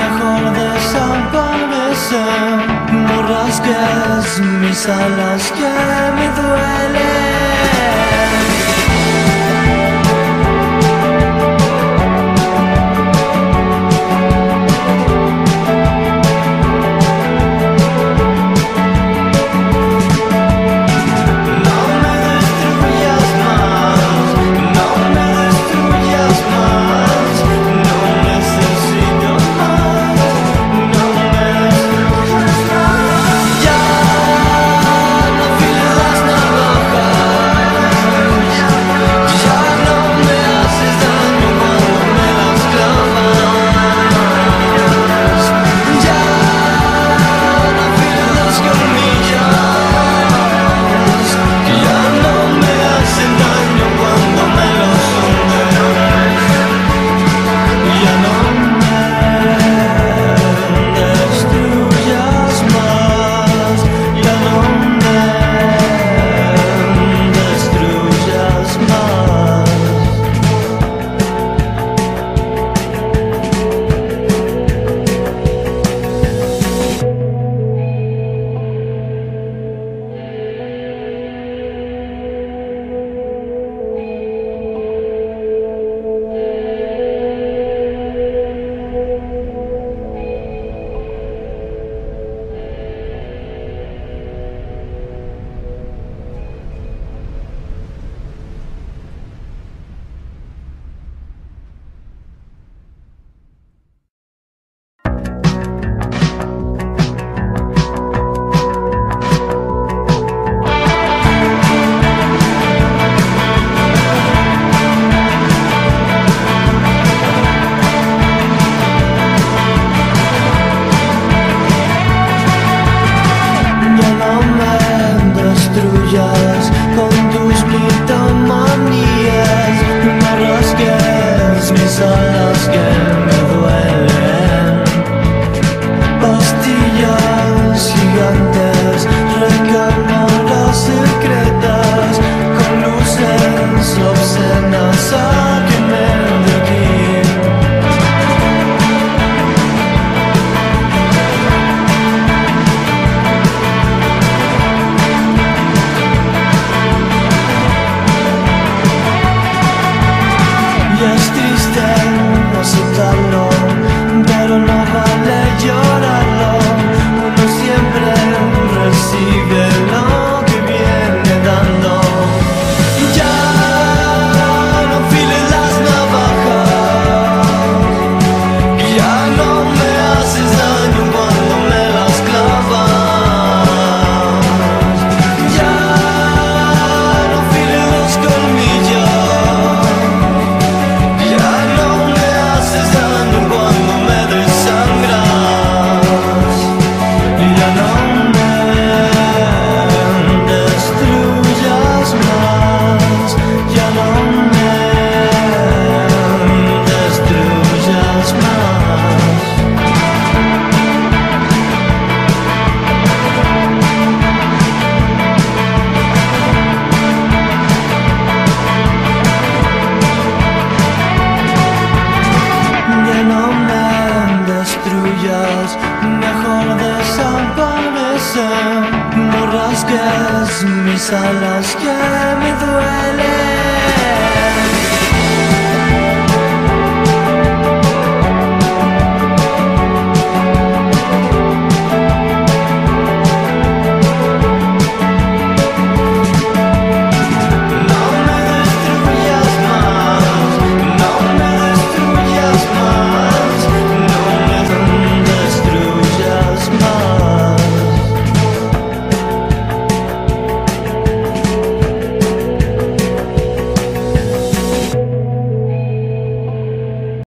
mejor desaparecer. Morras que mis alas que me duelen. It's I ask you mis alas ya me duele